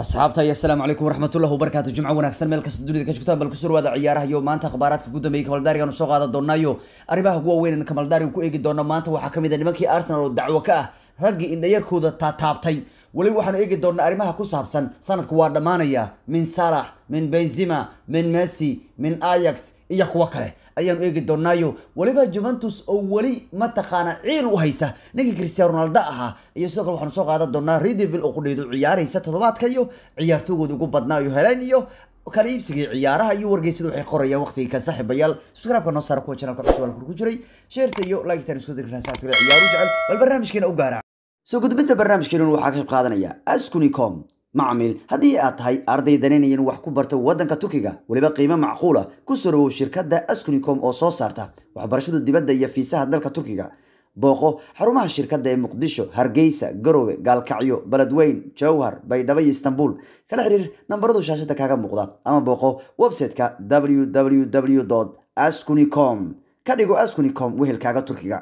asxaabta iyo asalaamu calaykum waraxmatullahi wabarakaatu jimco wanaagsan meel kasta dunida ka joogtaan bal ku surwaada ciyaaraha iyo maanta akhbaaraadka ugu dambeeyay kamaldaarigaanu soo qaadan doonaayo. Arrimaha ugu waaweyn kamaldaariga ku eegi doona maanta waxaa ka mid ah nimankii arsenal oo dacwo ka ah. Raggii indhayarkooda taataabtay weliba waxaanu eegi doonaa arrimaha ku saabsan sanadku waa dhammaanaya. Min salax min benzima min messi min ayax iyo kuwo kale. Ayaanu eegi doonaayo weliba juventus oo weli mataqaana ciil u haysa. Ninkii cristiano ronaldo ahaa iyo sidoo kale waxaanu soo qaadan doonaa redeville oo qudheydu ciyaaraysa toddobaadka iyo ciyaartoogoodi ugu badnaa iyo helen iyo kala iibsigii ciyaaraha iyo wargeysada waxay qorayaan waqtigii kan saaxiibayaal. Subscribe-ka noo saara kuwa channelka cusub ku jiray. Sheerta iyo like-tan isku dirkan saacadkale ciyaaru jecel. Bal barnaamijkeena u gaara soo gudbinta barnaamijkeena waxaa ka qayb qaadanaya askunicom macmiil haddii aad tahay arday danaynayan wax ku barta waddanka turkiga weliba qiimo macquula ku sorowow shirkadda askunicom oo soo saarta waxbarashada dibadda iyo fiisaha dalka turkiga booqo xarumaha shirkadda ee muqdisho hargeysa garowe gaalkacyo beledweyn jowhar baydhabo iyo istanbul. Kala xiriir nambaradu shaashada kaaga muuqda ama booqo website-ka www askunicom ka dhigo askunicom wehelkaaga turkiga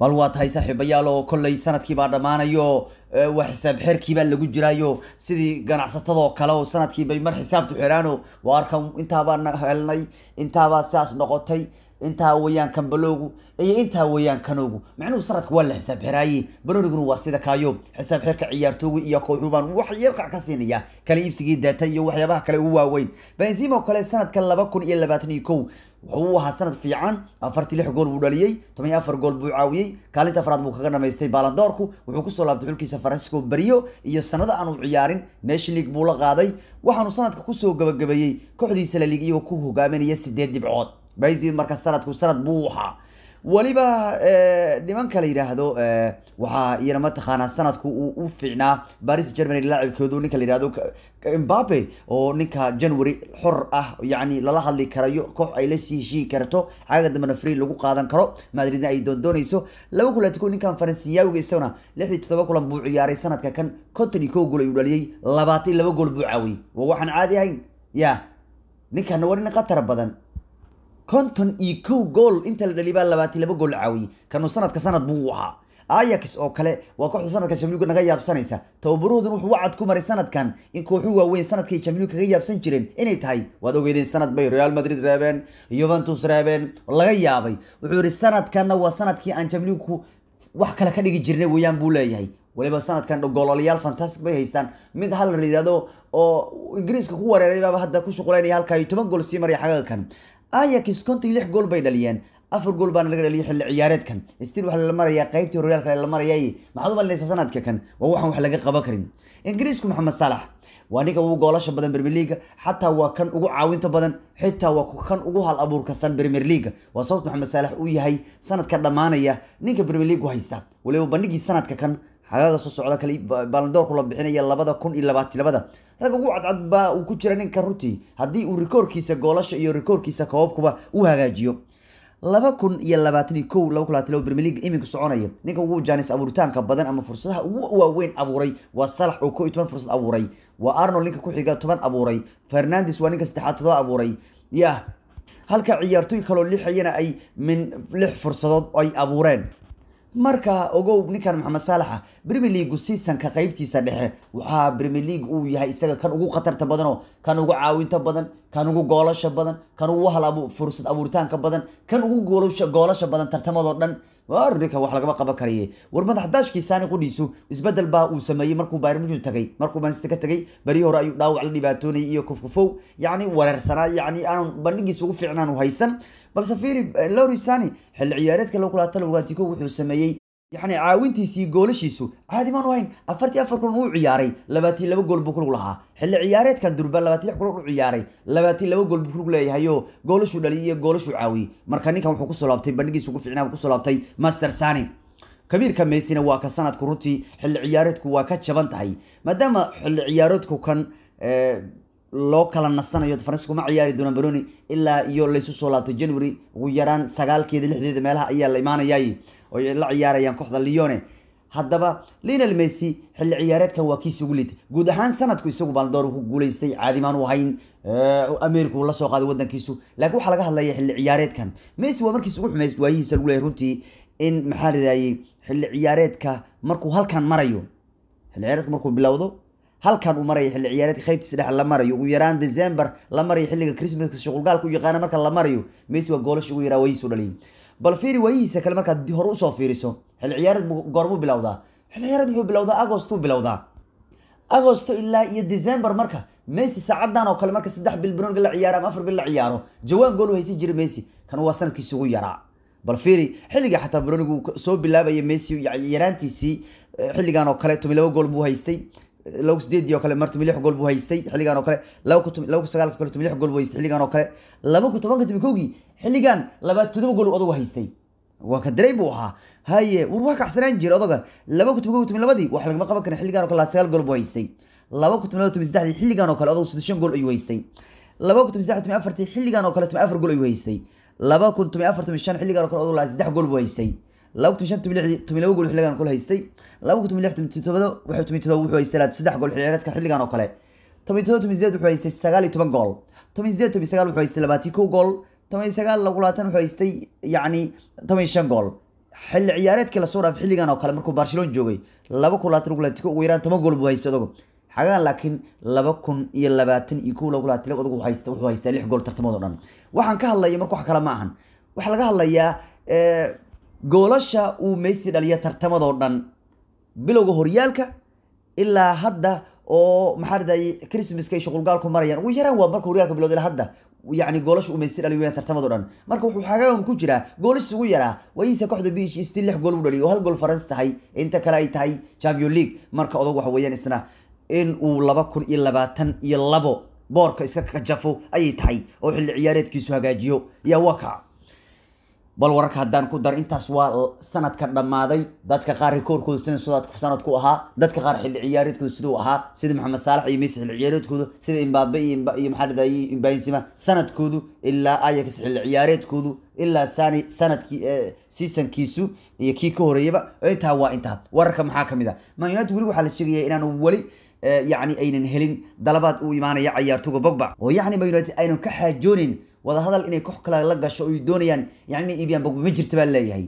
bal waa tahay saaxiibayaal oo kolley sannadkii baa dhammaanayo waa xisaab xeerkiibaa lagu jiraayo. Sidii ganacsatadoo kale oo sannadkii bay mar xisaabtu xiraano waa arkan intaabaa helnay intaabaa sidaas noqotay intaa weeyaan kambaloogu iyo intaa weeyaan kanoogu. Macnuhu sanadka waa la xisaab xiraaye banoniguna waa sida kaayo. Xisaab xirka ciyaartoogi iyo kooxu baan wax yarqac ka siinaya kala iibsigii daata iyo waxyaabaha kale ugu waaweyn. Benzima oo kale sanadka laba kun iyo labaatan iyo kow wuxuu u ahaa sanad fiican. Afartii lix gool buu dhaliyey toban iyo afar gool buu caawiyey kaalinta afraad buu kaga dhamaystay balandoorku wuxuu ku soo laabtay xulkiisa faransico beriyo iyo sanado aanu ciyaarin nation league buu la qaaday. Waxaanu sanadka ku soo gabagabeeyey kooxdiisa la liig iyagoo ku hogaaminaya sideed dhibcood benzim marka sanadku sanad buu ahaa weliba nimanka la yidhaahdo waxaa iyana mataqaanaa sanadku u fiicnaa. Baris germany laacibkoodu ninka la yidhahdo mbabe oo ninka january xor ah yani lala hadli karayo koox ay la sii heshii karto. Xagga dambena free lagu qaadan karo. Madridna ay doondoonayso. Laba kulatiko ninkan faransiyawiga isaguna lixdii toddoba kulan buu ciyaaray sanadka kan. Konton iyo kow gool ayuu dhaliyey labaatan laba gool buu caawiyey. Waa waxaan caadi ahayn? Ya. Ninkana waa nin khatar badan konton iyo kow gool inta la dhali baa labaatan laba gool caawiyey kanu sanadka sanad buu ahaa. Ayax oo kale waa kooxda sanadka jamligu naga yaabsanaysa. Tababaruhoodan wuxuu wacad ku maray sanadkan in kooxu waaweyn sanadkay jamligu kaga yaabsan jireen. Inay tahay waad ogeydeen sanad bay real madrid reebeen yuventus reebeen laga yaabay. Wuxuu yihi sanadkanna waa sannadkii aan jamligu wax kale ka dhigi jirnay weeyaan buu leeyahay. Waliba sanadkan goololayaal fantastic bay haystaan. Mid hal la yidhahdo oo ingiriiska ku wareeray baaba hadda ku shuqulaynaya halkaa iyo toban gool sii maraya xagaga kan ayax konton lix gool bay dhaliyeen. Afar gool baana laga dhaliyay xilli ciyaareedkan. Stil waxaa la marayaa qaybtii horyaalka la marayay. Maxaad u malinaysaa sanadka kan? Waa waxaan wax laga qaban karin. Ingiriisku maxamed salax waa ninka ugu goolasha badan premier leaga xataa waa kan ugu caawinta badan xitaa waa kan ugu hal abuurkasan premier leaga waa sababta maxamed saalax uu yahay sanadka dhammaanaya. Ninka premier league u haysta waliba bandhigii sanadka kan xagaaga soo socda kale balandoorku la bixinaya labada kun iyo labaatan labada. Rag ugu cadcad baa uu ku jira ninka runtii haddii uu rikoorkiisa goolasha iyo rikoorkiisa koobabkuba u hagaajiyo. Laba kun iyo labaatan iyo kow laba kun labaatan labo premier iminka soconaya. Ninka ugu jaanis abuuritaanka badan ama fursadaha ugu waaweyn abuuray waa salax oo koo iyo toban fursad abuuray. Waa arnold ninka ku xiga toban abuuray. Fernandes waa ninka saddexaad todoba abuuray. Yah halka ciyaartooy kaloo lixayana ay min lix fursadood ay abuureen marka ogow ninkan maxamed saalaxa premier leagu seasonka qeybtiisa dhexe waxaa premier league uu yahay isaga kan ugu khatarta badanoo kan ugu caawinta badan kan ugu goolasha badan kan ugu hal fursad abuuritaanka badan kan ugu goolasha badan tartamadoo dhan war ninka wax lagama qaban karaye war madaxdaashkii saani qudhiisu isbeddel baa uu sameeyey markuu bayern munich tagay markuu manchester ka tagay beri hore ayuu dhaawac la dhibaatoonayay iyo kufkufow yacni wareersanaa yacni aanan bandhigiisa ugu fiicnaan u haysan. Balse fiiri lori sani xilli ciyaareedka laba kulaatan ogaantiko wuxuu sameeyey yacni caawintiisii goolashiisu caadi maanu hayn afartii afar kulan uu ciyaaray labaatan laba gool buu kulug lahaa. Xilli ciyaareedkan durba labaatan lix kulan u ciyaaray labaatan laba gool buu kulug leeyahay oo goolashuu dhaliyay iyo goolashuu caawiyey marka ninkan wuxuu ku soo laabtay bandhigiisa ugu fiicnaa uu ku soo laabtay master sani kabiirka meysina waa ka sanadku runtii xilli ciyaareedku waa ka jaban tahay. Maadaama xilli ciyaareedku kan loo kala nasanayo faransiisku ma ciyaari doonaan baroni ilaa iyo laysu soo laabtay january ugu yaraan sagaalkeeda lixdeeda meelaha ayaa la imaanayay oo la ciyaarayaan kooxda leone haddaba lionel messi xilli ciyaareedkan waa kiisi ugu liitay guud ahaan sanadku isagu baldoor ku guuleystay caadimaan u hayn america uu la soo qaaday wadankiisu laakiin waxaa laga hadlaya xilli ciyaareedkan. Messi waa markiis ugu xumays waayihiisa lagu leeyahay runtii in maxaa ladahayay xilli ciyaareedka markuu halkan marayo xilli ciyaareedka markuu bilowdo halkan uu maraya xilli ciyaareedka qaybtiisa dhexe la marayo ugu yaraan december la marayo xilliga christmaska shuqulgaalka u yaqaana marka la marayo messi waa goolasha ugu yaraa wayihiisu dhaliyay bal fiiri waayihiisa kale markaad hore u soo fiiriso xilli ciyaareed goormuu bilowdaa. Xilli ciyaareed wuxuu bilowdaa agostuu bilowdaa. Agosto ilaa iyo december marka messi saacadan oo kale marka saddex bil banooniga la ciyaaro ama afar bil la ciyaaro jawaan gool u haysan jiray messi kan waa sanadkiisi ugu yaraa. Bal fiiri xilliga xataa baronigu soo bilaabaya messi yaraantiisii xilligan oo kale tomi laba gool buu haystay laba sideedii oo kale mar tomi lix gool buu haystay xilligan oo kale laba ku laba ku sagaalka kale tomi lix gool buu haystay xilligan oo kale laba ku tobanka tomi kowgii xilligan laba todoba gool odagu haystay. Waa ka daray buu ahaa. Haye war waa kacsanaan jira odaga laba ku tomi kow tomi labadii wax lagama qaban karin xilligan oo kale labaad sagaal gool buu haystay. Laba ku tomi laba tomi saddexdii xilligan oo kale odagu soddon shan gool oo kale tomi afar kun saddex gool buu haystay laba kun shan tomi tomi laba gool oo ciyaareedkii la soo dhaafay xilligan oo kale markuu barcelona joogay laba kun labaatan ugu yaraan toban gool buu haystay odagu xagaan laakiin laba kun iyo labaatan iyo kow lagu labaatan haysta wuxuu haystaa lix gool tartamado dhan. Waxaan ka hadlaya marka wax kale ma ahan. Waxaa laga hadlayaa goolasha uu messi dhaliya tartamadoo dhan. Bilowga horyaalka ilaa hadda oo maxaa ridayay christmaska ay shuqulgaalku marayaan ugu yaraan waa marka horyaalka bilowda ilaa hadda. Yacni goolasha uu messi dhaliyo weyaan tartamado dhan. Marka wuxuu xagaan ku jiraa goolashiis ugu yaraa wayihiisa kooxda bish stil lix gool u dhaliyo oo hal gool faransi tahay inta kale ay tahay champion league. Marka odag waxa weeyaan isna in uu laba kun iyo labaatan iyo labo boorka iska kajafo ayay tahay oo xilli ciyaareedkiisu hagaajiyo. Yaa waa kaca bal wararka haddaan ku dar intaas waa sanadka dhammaaday. Dadka qaar rikoorkooda sanadku ahaa. Dadka qaar xilli ciyaareedkooda siduu ahaa. Sida maxamed saalax iyo messi xilli ciyaareedkooda sida imbabe iyo maxaa dhadayay benzema sanadkoodu ilaa ayax xilli ciyaareedkoodu ilaa sani sannadkii seasonkiisu iyo kii ka horeeyaba intaa waa intaa wararka maxaa ka mid a man weli waxaa la sheegaya inaanu weli yacni aynan helin. Dalabaad u imaanaya cayaartooga bogba oo yacni man united aynan ka xaajoonin wadahadal inay koox kale la gasho oy doonayaan yani inay iibiyaan bogba ma jirta baa leeyahay.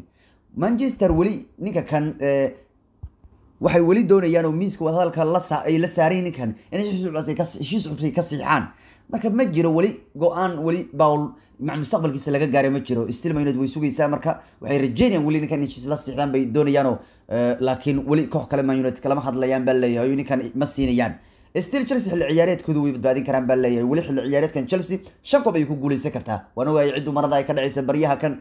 Manchester weli ninka kan waxay weli doonayaan oo miiska wadahadalka ay la saarayn ninkan in heshiis cusub ay ka siixaan marka ma jiro weli go'aan weli bawl mustaqbalkiisa laga gaaray ma jiro. Still man united way sugaysaa marka waxay rajeynayaan weli ninkan heshiis la siixdaan bay doonayaanoo laakiin weli koox kale united kalama hadlayaan baa leeyahay ninkan ma siinayaan still chelsea xilli ciyaareedkooda way badbaadin karaan baa leeyahay. Weli xilli ciyaareedkan chelsea shan koob ayay ku guuleysan kartaa. Waana waayay ciddu marada ay ka dhacaysa baryaha kan.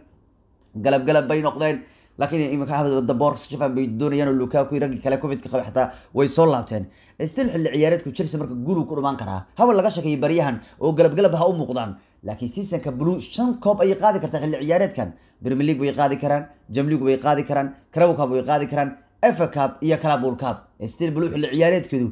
Galab bay noqdeen. Laakiin imika bay doonayaan oo lukaku raggii kale covidka qaba xataa way soo laabteen. Still xilli ciyaareedku chelsea marka guul uu ku dhumaan karaa. Haba laga shakayay baryahan oo galab galab ha u muuqdaan. Laakiin seasonka blue shan koob ayay qaadi kartaa xilli ciyaareedkan. Premier league bay qaadi karaan jam bay qaadi karaan carabo cup bay qaadi karaan fa cup iyo calabul cup. Still blue xilli ciyaareedkeedu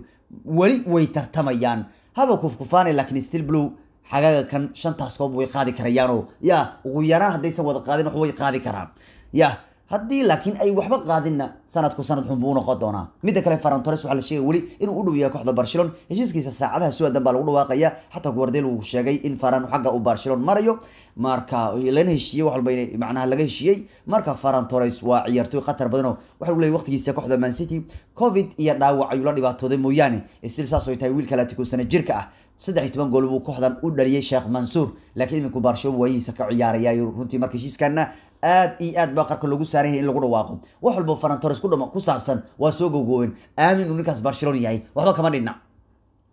weli way tartamayaan. Haba kufkufaanay laakiin still blue xagaaga kan shantaas koob way qaadi karayaanoo ya ugu yaraan haddaysan wada qaadin wax way qaadi karaan. Ya haddii laakiin ay waxba qaadinna sanadku sanad xun buu noqon doonaa. Midda kale faran torres waxaa la sheegay weli inuu u dhow yahay kooxda barcelona. Heshiiskiisa saacadaha suadan baa lagu dhawaaqaya xataa guardel uu sheegay in faran xagga uu barcelona marayo. Marka lana heshiiyey wax walba macnaha laga heshiiyey. Marka faran torres waa ciyaartooy khatar badanoo waxa uu leeyahy waqtigiisa kooxda man city. Covid iyo dhaawac ayuu la dhibaatooday mooyaane. Stil saas ay tahay wiilka laatiko sana jirka ah. Saddex iyo toban gool buu kooxdan u dhaliyey sheekh mansuur laakiin iminku barcelona waayihiisa ka ciyaaraya runtii marka heshiiskana aad iyo aad baa qarka loogu saaran yahay in lagu dhawaaqo. Wax walba faran torres ku ku saabsan waa soo gowgooben aamin uu ninkaas barcelona yahay. Waxba kama dhinna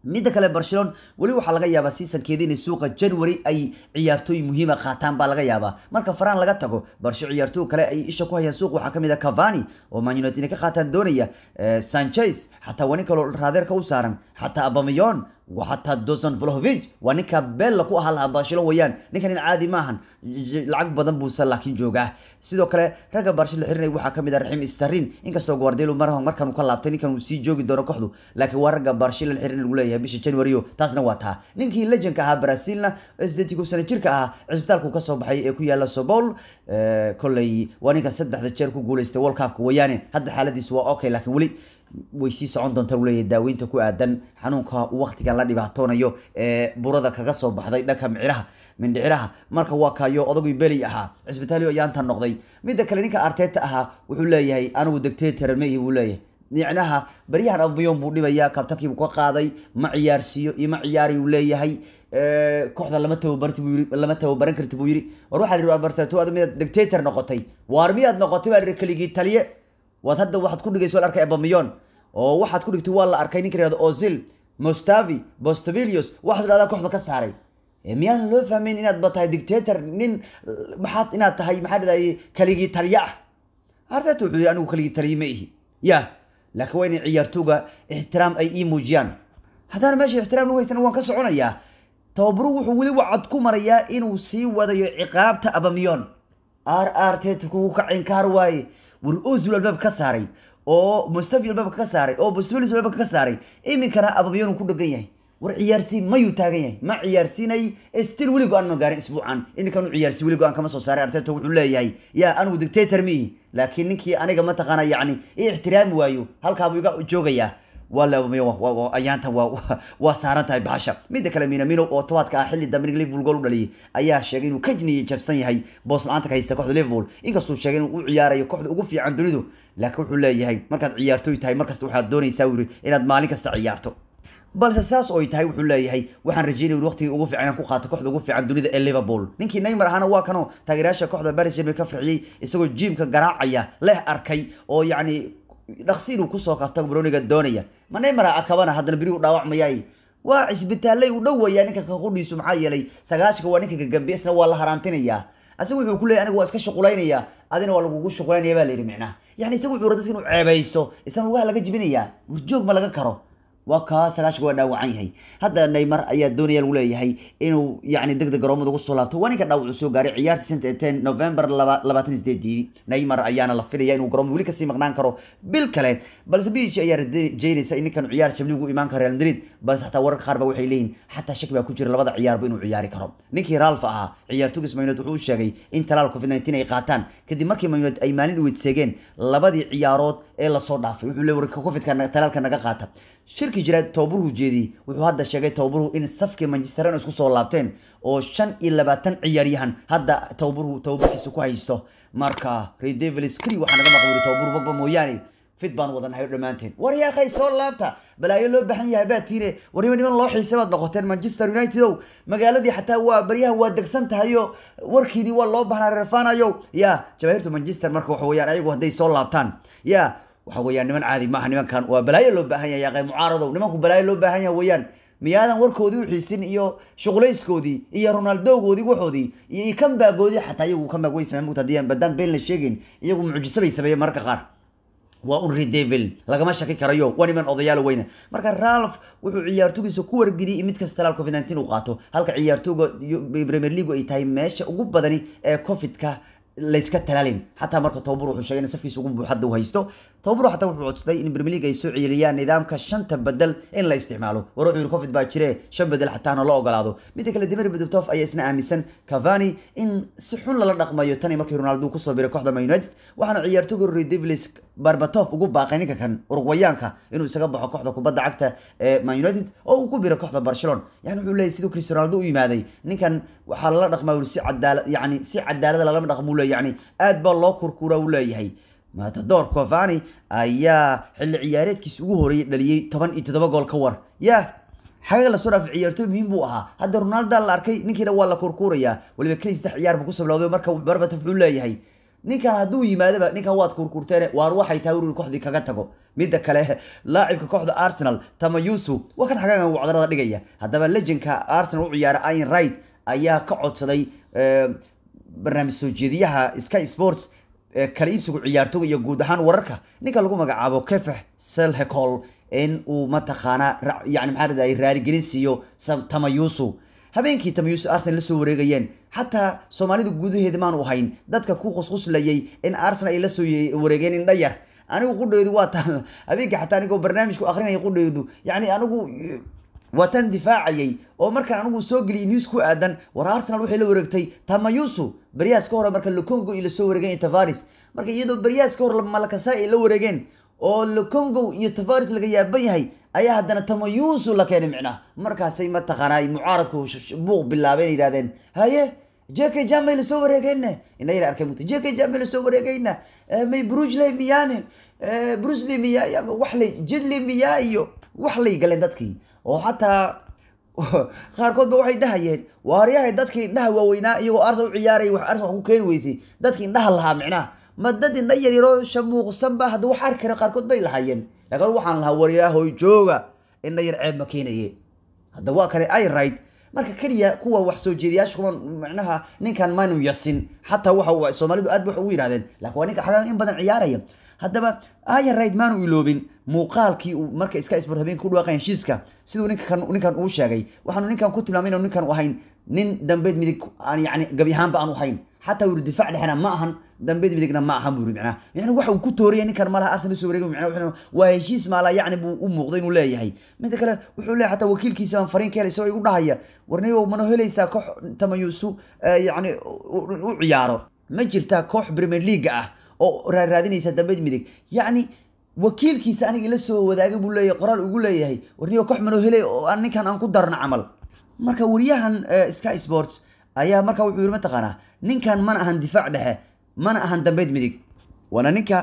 midda kale barcelona weli waxaa laga yaabaa seasonkeeda inay suuqa january ay ciyaartooy muhiima qaataan baa laga yaabaa. Marka faran laga tago barsho ciyaartooy kale ay isha ku hayaan suuq. Waxaa ka mid a cavani oo man inay ka qaataan doonaya sanchez xataa waa nin kaloo raadeerka u saaran xataa abamayon xataa dosan vlohovic waa ninka bella ku ahaa lahaa barcelona wayaan ninkan in caadi maahan lacag badan buusa laakiin joogaa sidoo kale ragga barsho la xirinay waxaa ka mid ah raxim starin inkastoo guardelo mar markan ka laabtay ninkan uu sii joogi doono kooxdu laakiin waa ragga barsho la xirin lagu leeyahay bisha januaryo taasna waa taa. Ninkii legendka ahaa brazilna sideetii sano jirka ahaa cisbitaalku ka soo baxay ee ku yaalla sobol kolley waa ninka saddexda jeer ku guuleystay world cupka wayaane hadda xaaladiisu waa okay laakiin weli way sii socon doontaa uleeyahay daaweynta ku aadan xanuunka waqtigan la dhibaatoonayo ee burada kaga soo baxday dhanka miciraha mindhiciraha. Marka waa kayo odagii beli ahaa cisbitaalyo ayaanta noqday. Midda kale ninka arteta ahaa wuxuu leeyahay anigu dictator maihi buu leeyahay. Micnaha baryahan abayon buu dhibaya kabtankii buu ka qaaday ma ciyaarsiiyo iyo ma ciyaari uu leeyahay. Kooxda lama tababarti buu yiri lama tababaran karti buu yiri war waxaa lihi barsato ad miyaad dictator noqotay waar miyaad noqotay baa lihi keligii taliye waad hadda waxaad ku dhigaysa waa arkay abamiyon oo waxaad ku dhigtay waa la arkay ninka yihahdo ozil mostavi bostabilius waxaas dhahdaa kooxda ka saaray miyaan loo fahmayn inaad ba tahay dictator nin maxaad inaad tahay maxaa dhahday keligii taliye ah arteta wuxuu yidhi anigu keligii taliye ma ihi ya laakiin waa inay ciyaartooga ixtiraam ay ii muujiyaan haddana meesha ixtiraam lagu haystan waan ka soconayaa tababaru wuxuu weli wacad ku marayaa inuu sii wadayo ciqaabta abamiyon r r teta kugu ka cinkaar waaye war ozil albaabka ka saaray oo mustafi albaabka ka saaray oo bosbelis albaabka ka saaray iminkana abamiyon uu ku dhegan yahay. War ciyaarsiin mayuu taagan yahay. Ma ciyaarsiinay stil weli go'aan ma gaarin isbuucan. Ininkan u ciyaarsi weli go'aan kama soo saaray arteta wuxuu leeyahay yaa anigu dictator miihi. Laakiin ninkii aniga mataqaana yacni i ixtiraami waayo halkaabuu iga joogayaa waa waa saaran tahay bahasha. Midda kale minamino oo tobaadka ah xilli dambe liverpool gool u dhaliyay ayaa sheegay inuu ka niya jabsan yahay boos la'aanta ka haysta kooxda liverpool. Inkastuu sheegay inuu u ciyaarayo kooxda ugu fiican dunidu laakiin wuxuu leeyahay markaad ciyaartooy tahay markasta waxaad doonaysaa wuri inaad maalin kasta ciyaarto. Balse saas oo ay tahay wuxuu leeyahay waxaan rajeynaya waqtigii ugu fiican inaan ku qaato kooxda ugu fiican dunida ee liverpool. Ninkii neymar ahana waa kanoo taageerayaasha kooxda paris germany ka farxiyey isagoo jiimka garaacaya leh arkay oo yacni dhaqsi inuu ku soo kabta broniga doonaya. Ma neymar akabana haddana beri u dhaawacmayay waa cisbitaalay u dhowayaa ninka kakudhiisu maxaa yeelay sagaashka waa ninka gagambe isna waa la haraantinayaa asiga wuxuu ku leeyay aniga waa iska shuqulaynaya adina waa lagugu shuqulaynaya baa la yidhi micnaha. Yani isaga wuxuu dadka inuu ceebaysto isna lugaha laga jibinayaa warjoog ma laga karo waa kaa sagaashka waa dhaawacan yahay. Hadda neymar ayaa doonaya lagu leeyahay inuu yani deg deg garoomada ugu soo laabto. Waa ninka dhaawacu soo gaaray ciyaartii santa ten november labaatan sideedii neymar ayaana la filaya inuu garoomada weli ka sii maqnaan karo bil kale. Balse bich ayaa rajeynaysa in ninkan ciyaar jabligu u imaan karo real madrid. Balse xataa wararka qaar waxay leeyihiin xataa shaki baa ku jira labada ciyaarba inuu ciyaari karo. Ninkii ralf ahaa ciyaartoogiis maynood wuxuu u sheegay in talaal covid nineteen ay qaataan. Kadib markii maynood ay maalin uweydseegeen labadii ciyaarood ee la soo dhaafay wuxuu le warka covidka talaalka naga qaata shirki jira tababaruhu jeediyey wuxuu hadda sheegay tababaruhu in safkii manchester isku soo laabteen oo shan iyo labaatan ciyaaryahan hadda tababaruhu tababarkiisa ku haysto. Marka red devils keli waxaa naga maqbuuri tababaru bagba mooyaane fit baan wadanahay dhammaanteen war soo laabta balaayo loo baahan yahay baa tiine warnimo niman loo xiisay baad noqoteen manchester united ow. Magaaladii xataa waa baryahan waa degsan tahayo warkiidii waa loo baahnaa reerfaanayo ya jabaahiirta manchester marka waxa weeyaan ayagu hadday soo laabtaan. Ya waxa weeyaan niman caadi maaha nimankan waa balaayo loo baahan yahay yaaqay mucaaradow nimanku balaayo loo baahan yahay weeyaan. Miyaadan warkoodii u xiisin iyo shuqlayskoodii iyo ronaldogoodii waxoodii iyo kambaagoodii xataa iyagu kambag way sameyn mugta haddii badaan been la sheegin iyagu mucjiso bay sameeyeen mararka qaar. Waa un redevil lagama shaki karayo waa niman odayaal weyne marka ralph wuxuu ciyaartoogiisa ku wargeliyay mid kasta talaal covid nineteen uu qaato. Halka ciyaartooga premier league ay tahay meesha ugu badani ee covidka layska talaalin. Xataa marka tababar wuxuu sheegay in safkiisa ugu buuxadda uu haysto tababar xataa wuxuu codsaday in league ay soo celiyaan nidaamka shanta bedel in la isticmaalo. War wuxuu yidhi covid baa jire shan bedel xataana loo ogolaado. Midda kale demir bedubtof ayaa isna aaminsan cavani in si xun lala dhaqmayo tani markii ronaldo ku soo biray kooxda man united waxaana ciyaartooga red devils barbatov ugu baaqay ninka kan urugwayaanka inuu isaga baxo kooxda kubadda cagta ee man united oo uu ku biray kooxda barcelona. Yani wuxuu leeyahy siduu cristiano ronaldo u yimaaday ninkan waxaa lala dhaqmaa si cadaalad yani si cadaalada lalama dhaqmo leeyahy yani aad baa loo kurkuraa uu leeyahay matador covani ayaa xilli ciyaareedkiisa ugu horeeyay dhaliyey toban iyo toddoba gool ka war. Ya xagaga la soo dhaafay ciyaartooy muhiim buu ahaa. Hadda ronaldo la arkay ninkiina waa la kurkuurayaa weliba keliya saddex ciyaar buu ku soo bilowday marka barbatov wuxuu leeyahay. Ninkan hadduu yimaadaba ninkan waad kurkurteene waar waxay tahay ururi kooxdii kaga tago. Midda kale laacibka kooxda arsenal tamayusu waa kan xagaagan wacdarada dhigaya. Haddaba legendka arsenal u ciyaara ian right ayaa ka codsaday barnaamij soo jeediyaha sky sports kala iibsigu ciyaartooga iyo guud ahaan wararka ninka lagu magacaabo kefex selhecol in uu mataqaanaa yani maxaa radaay raaligelin siiyo tamayusu. Habeenkii tamayusu arsenal la soo wareegayeen xataa soomaalida gudaheeda maanu ahayn dadka ku qusquslayay in arsenal ay la soo wareegeen indha yar anigu qudheedu waa taan habeenkii xataa anigoo barnaamijku akrinaya qudheedu yani anigu waa tan difaacayay oo markaan anigu soo geliyay news ku aadan war arsenal waxay la wareegtay tamayusu beryaas ka hore marka locongo iyo la soo wareegeen iyo tavaris marka iyadoo beryaas ka hore malakasa ay la wareegeen oo locongo iyo tavaris laga yaaban yahay ayaa haddana tamayusu la keenay micnaha. Markaasay mataqaanaa mucaaradku buuq bilaabeen yidhahdeen haye jk jambay la soo wareegeyna ina yara arkay mugta jk jambay la soo wareegeyna may brujley miyaane? Brusli miya wax lay jidli miya iyo wax lay galeen dadkii oo xataa qaarkood ba waxay dhahayeen waaryahay dadkii indhaha waaweynaa iyagoo arsenal u ciyaaraya wax arsenal wax ku keeni weysay. Dadkii indhaha lahaa micnaha. Ma dad indha yar yaroo shamuuqsan ba hadda wax arki kara qaarkood bay lahaayeen laakiin waxaan lahaa waryahoy jooga. Indha yar ceeb ma keenaye hadda waa kale ay right marka keliya kuwa wax soo jeediyaasha kuma macnaha ninkan maanu yasin. Xataa waxa soomaalidu aad wax ugu yidhahdeen laakiin waa ninka xagaa in badan ciyaaraya haddaba ayan rayd maanu iloobin muuqaalkii uu marka iska sport habeenka ku dhawaaqay heshiiska siduu ninkan uu sheegay. Waxaanu ninkan ku tilmaamay inuu ninkan ahayn nin dambeed midig aan yani gabi ahaanba aan u xataa wuri difaac dhexena ma ahan dambeed midigna ma ahan buu yiri macnaha. Yani waxa uu ku tooriyay ninkan malaha arsenal soo wareegay macnaha waa heshiis maala yacni buu u muuqday inuu leeyahay. Midda kale wuxuu leeyahay xataa wakiilkiisa baan fariin ka helay isagoo igu dhahaya warniyow mana helaysaa koox tamayusu yacni u ciyaaro. Ma jirtaa koox premier league ah oo raaraadinaysa dambeed midig. Yacni wakiilkiisa aniga ila soo wadaagay buu leeyahay qoraal ugu leeyahay warniyo koox manoo helay oo aan ninkan aan ku darno camal. Marka wariyahan sky sports ayaa marka wuxuu yiri mataqaanaa ninkan mana ahan difaac dhexe mana ahan dambeed midig. Waana ninka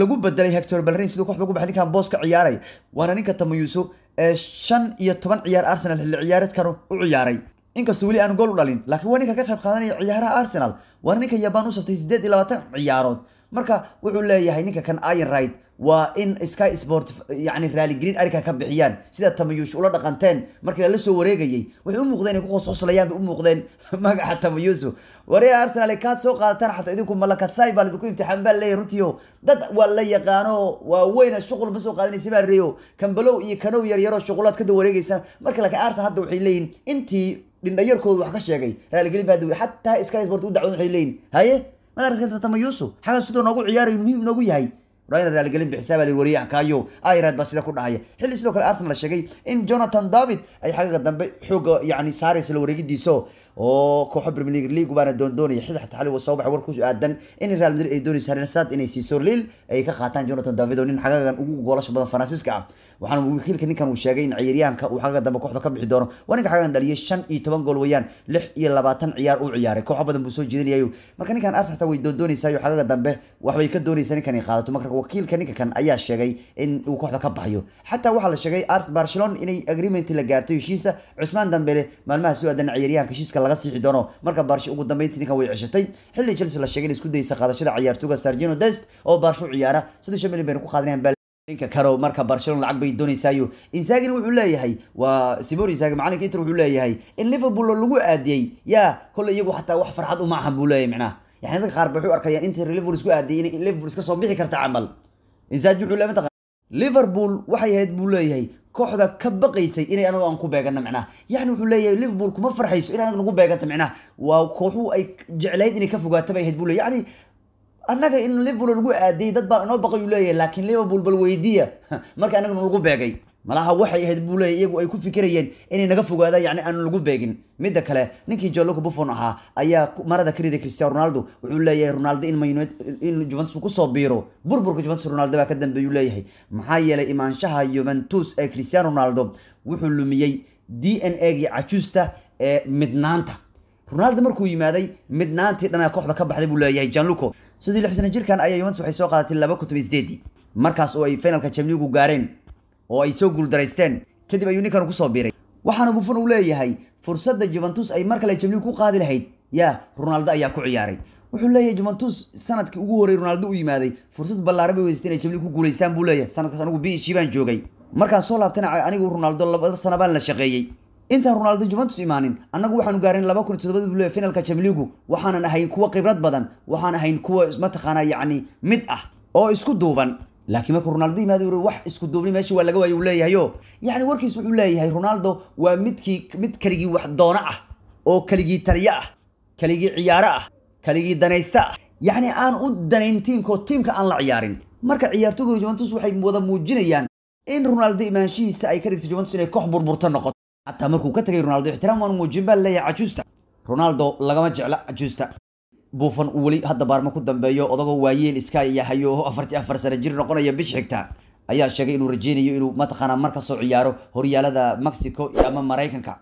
lagu bedelay hector balrin siduu kooxda ugu baxay ninkan boos ka ciyaaray. Waana ninka tamayuso ee shan iyo toban ciyaar arsenal xilli ciyaareedkan u ciyaaray. Inkastoo weli aan gool u dhalin laakiin waa ninka ka qayb qaadanaya ciyaaraha arsenal waana ninka yabaan u saftay siddeed iyo labaatan ciyaarood. Marka wuxuu leeyahay ninka kan iron right waa in sky sport yani raaligelin arrinka ka bixiyaan sida tamayush ula dhaqanteen. Markii lala soo wareegayay waxay u muuqdeen inay ku qosqoslayaan bay u muuqdeen magaca tamayusu waree arsenal kaad soo qaadataan xataa idinku malakasai baa lidinku imtixaan baa leeyahay runtiio dad waa la yaqaano waa weyna shuqul ma soo qaadanaysa baa reeyo. Kambalow iyo kanow yar yaroo shuqulaad kada wareegaysa. Marka laakiin arsenal hadda waxay leeyihiin intii dhindhayarkooda wax ka sheegay raaligelin baa dawey xataa sky u dacwoon waxay leeyihiin haye madarkanta tamayusu xagaa sidoo noogu ciyaarayo muhiim noogu yahay. Ryan raaligelin bixisaa baa la wariyahan kaayo ayrad baa sida ku dhahaya xilli sidoo kale arsenal sheegay in jonathan david ay xagaga dambe xooga yani saaraysa la wareegidiiso oo kooxo premier league league baana doondoonaya xil xataa xali soo war ku aadan in real madrid ay doonaysa renassad inay siiso lil ay ka qaataan jonathan david oo nin xagagan ugu goolasho badan faransiiska ah. Waxaana wakiilka ninkan uu sheegay in ciyaaryahanka uu xagaga dambe kooxda ka bixi doono. Waa ninka xagagan dhaliyay shan iyo toban gool weeyaan lix iyo labaatan ciyaar uu ciyaaray. Kooxo badan buu soo jeedinayo marka ninkan arsenal xataa way doondoonaysayo xagaga dambe waxbay ka doonaysaa ninkan ay qaadato. Marka wakiilka ninka ayaa sheegay in uu kooxda ka baxayo. Xataa waxaa la sheegay ars barcelona inay agreement la gaartay heshiisa cusmaan dambele maalmaha soo aadan ciyaaryahanka heshiiska laga siixi doono. Marka barsho ugu dambeyntii ninkan way ceshatay. Xilli chelsea la sheegay in isku daysa qaadashada ciyaartooga sargino dest oo barsho ciyaara. Sidoo shan milyan bayna ku qaadanayaan ninka karo. Marka barcelona lacag bay doonaysaayo insagina wuxuu leeyahay waa simon insagi macalinka inter wuxuu leeyahay in liverpool lagu aadiyey yaa kolley iyagu xataa wax farxad uma ahan buu leeyahay macnaha yani dadka qaar wuxuu arkayaan inter liverpool isku aadiyey in liverpool iska soo bixi karta camal. Insagi wuxuu leeyahay liverpool waxay ahayd buu leeyahay kooxda ka baqaysay inay anagu aan ku beegano macnaha yani wuxuu leeyahay liverpool kuma farxayso in anaga nagu beeganta macnaha waa kooxu ay jeclayd inay ka fogaato bay ahayd buu leeyahy yani annaga in liverpool lagu aadiyey dad baa inoo baqay uu leeyahay. Laakiin liverpool bal weydiiya. Marka annaga lagu beegay malaha waxay ahayd buu leeyahy iyagu ay ku fikirayeen inay naga fogaadaan yani aanu lagu beegin. Midda kale ninkii joloko buffon ahaa ayaa marada ka riday cristiano ronaldo. Wuxuu leeyahay ronaldo in in juventus ku soo biiro. Burburka juventus ronaldo baa ka dambeeyuu leeyahay. Maxaa yeelay imaanshaha juventus ee cristiano ronaldo wuxuu lumiyey d n a gii cajuusta ee midnaanta. Ronaldo markuu yimaaday midnaantii dhanaa kooxda ka baxday buu leeyahay janluco sidii lix sana jirkan ayaa juventus waxay soo qaadatay laba kun toban markaas oo ay finalka chamligu gaareen oo ay soo guuldaraysteen kadib ayuu ninkan ku soo biiray. Waxaana buffon uu leeyahay fursadda juventus ay mar kale chamligu ku qaadi lahayd. Yaa ronaldo ayaa ku ciyaaray. Wuxuu leeyahay juventus sannadkii ugu horreey ronaldo u yimaaday fursad ballaaran bay weysatay inay chamligu ku guulaystaan buu leeyahay. Sanadkaas anigu biishii baan joogay. Markaan soo laabtana anigu ronaldo labada sana baan la shaqeeyey intaan ronaldo juventus imaanin annagu waxaanu gaareen laba kun iyo toddobadii leeyahay finalka chamligu waxaanan ahayn kuwa khibrad badan waxaan ahayn kuwa mataqaanaa yacni mid ah oo isku duuban laakiin markuu ronaldo yimaado uri wax isku duubni meeshii waa laga waayay uu leeyahayo yacni warkiis wuxuu leeyahay ronaldo waa midkii mid keligii wax doono ah oo keligii taliyo ah keligii ciyaaro ah keligii danaysto ah. Yacni aan u danayn tiimkao tiimka aan la ciyaarin. Marka ciyaartooyga juventus waxay wada muujinayaan in ronaldo imaanshihiisa ay ka dhigtay juventus inay koox burburto noqoto. Xataa markuu ka tagay ronaldo ixtiraam waan muujin baa leeyahay cajuusta ronaldo lagama jecla cajuusta buufan uu weli hadda baarmo ku dambeeyo odagoo waayeel iska yahayo oo afartii afar sano jir noqonaya bish xigta. Ayaa sheegay inuu rajeynayo inuu mataqaanaa mar ka soo ciyaaro horyaalada mexico ama maraykanka.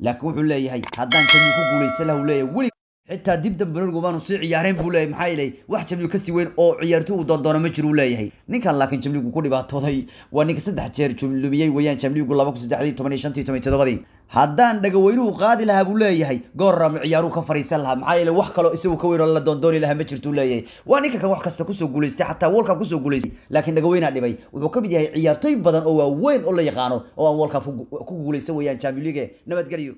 Laakiin wuxuu leeyahay haddaan jamii ku guulaysan laha uu leeyahay weli xitaa dib dambe maanu sii ciyaareen buu leeyahay. Maxaa yeelay wax jamligu ka sii weyn oo ciyaartoy uu doondoono ma jiro uu leeyahay. Ninkan laakiin jamligu ku dhibaatooday waa ninka saddex jeer lumiyey weeyaan jamligu laba kun saddexdii toban iyo shantii toban iyo toddobadii haddaan dhagaweynuhu qaadi lahaa buu leeyahay goorram ciyaaruu ka fariisan lahaa. Maxaa yeelay wax kaloo isagu ka weyn oo la doondooni lahaa ma jirtuu leeyahay. Waa ninka kan wax kasta ku soo guulaystay xataa cup ku soo guulaystay laakiin dhagaweynaa dhibay. Wuxuu ka mid yahay ciyaartoy badan oo waaweyn oo la yaqaano oo aan cup ku guulaysan weeyaan champions league nabadgelyo